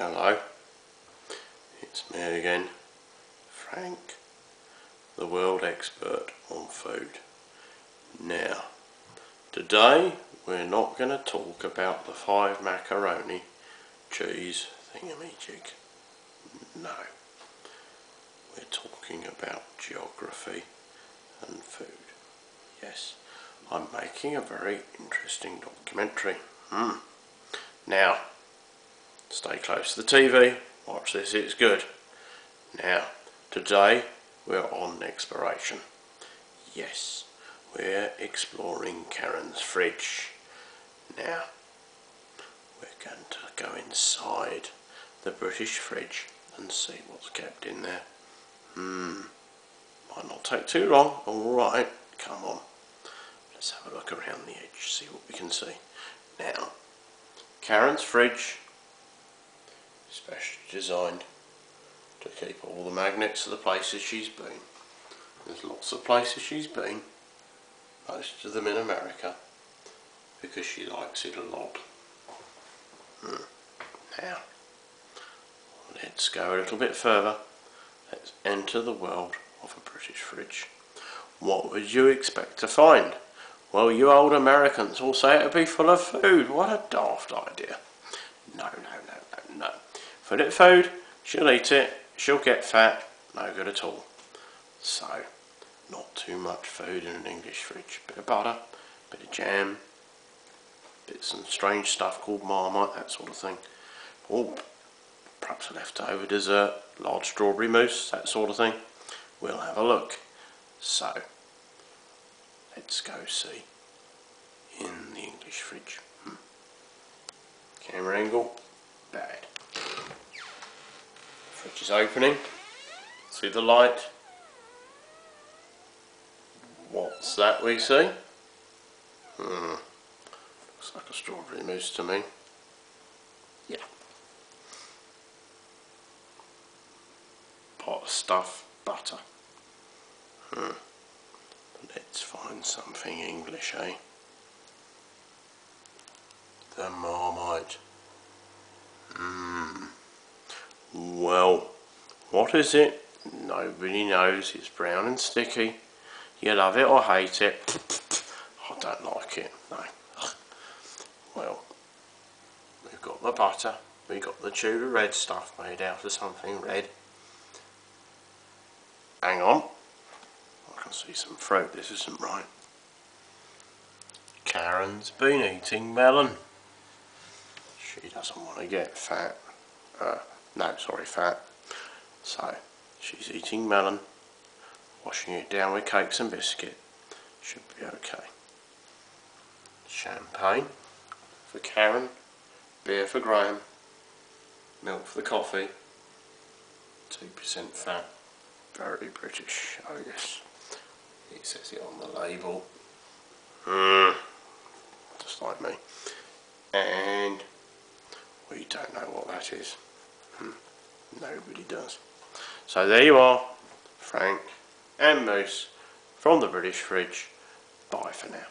Hello, it's me again, Frank, the world expert on food. Now, today we're not going to talk about the five macaroni cheese thingamajig. No, we're talking about geography and food. Yes, I'm making a very interesting documentary. Mm. Now, Stay close to the TV, watch this, it's good. Now, today we're on exploration. Yes, we're exploring Karen's fridge. Now, we're going to go inside the British fridge and see what's kept in there. Hmm, might not take too long. Alright, come on. Let's have a look around the edge, see what we can see. Now, Karen's fridge specially designed to keep all the magnets of the places she's been. There's lots of places she's been, most of them in America, because she likes it a lot. Hmm. Now, let's go a little bit further. Let's enter the world of a British fridge. What would you expect to find? Well, you old Americans will say it'd be full of food. What a daft idea. No, no, no, no, no. Feed it food, she'll eat it, she'll get fat, no good at all. So, not too much food in an English fridge. Bit of butter, bit of jam, bit some strange stuff called marmite, that sort of thing. Or perhaps a leftover dessert, large strawberry mousse, that sort of thing. We'll have a look. So, let's go see in the English fridge. Hmm. Camera angle, which is opening. See the light? What's that we see? Hmm. Looks like a strawberry mousse to me. Yeah. Pot of stuff, butter. Hmm. Let's find something English, eh? The Marmite. Mmm. What is it? Nobody knows. It's brown and sticky. You love it or hate it. I don't like it. No. Well, we've got the butter. We've got the Tudor red stuff made out of something red. Hang on. I can see some fruit. This isn't right. Karen's been eating melon. She doesn't want to get fat. Uh, no, sorry, fat. So, she's eating melon, washing it down with cakes and biscuit. Should be okay. Champagne for Karen, beer for Graham, milk for the coffee, 2% fat. Very British, oh yes. It says it on the label. Mm, just like me. And we don't know what that is. Hmm. Nobody does. So there you are, Frank and Moose from the British Fridge. Bye for now.